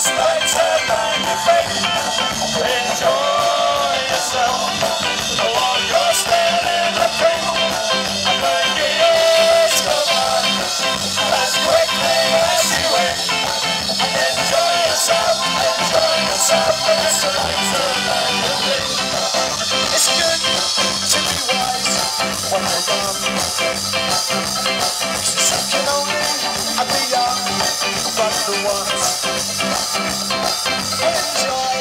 spite of my defeat. Enjoy yourself while you're standing the thing. Burn your years go by as quickly as you wish. Enjoy yourself, enjoy yourself, it's the life of my defeat. But the enjoy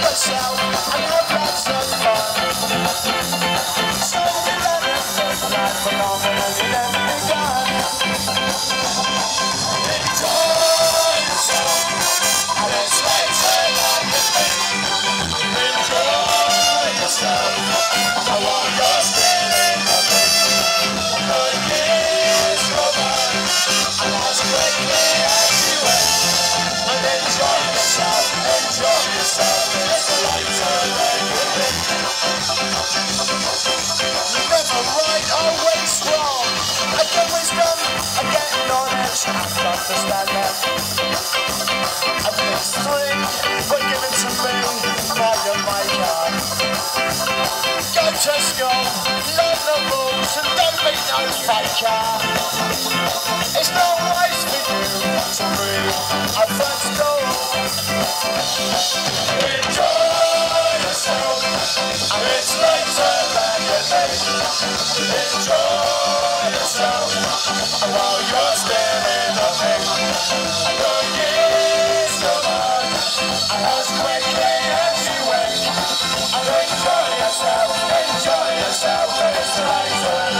yourself and have lots of fun. So we let it live life phenomenally never begun. Enjoy yourself, and later than you think. Enjoy yourself, on edge. Love to me maker. Go learn the rules, and don't be no faker. It's not you to read a first. Enjoy yourself, it's you. Enjoy yourself, while you're enjoy yourself, enjoy yourself, and it's later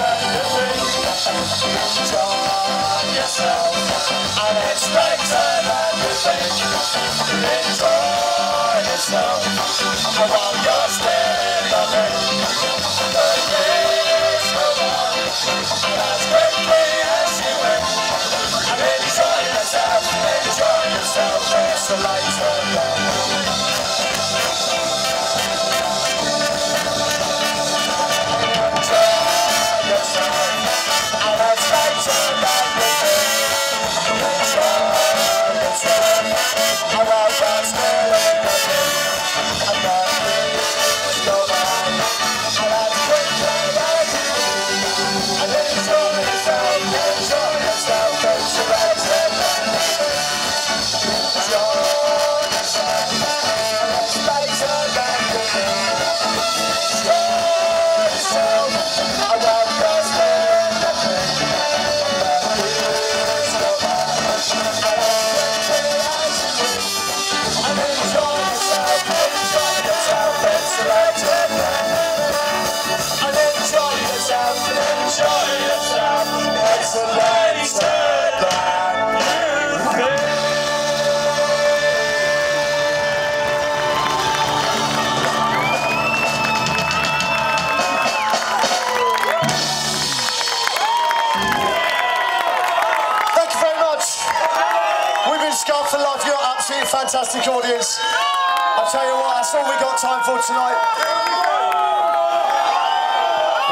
Ska'd for Life. You're absolutely fantastic audience. I'll tell you what, that's all we got time for tonight.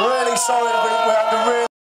Really sorry we, had to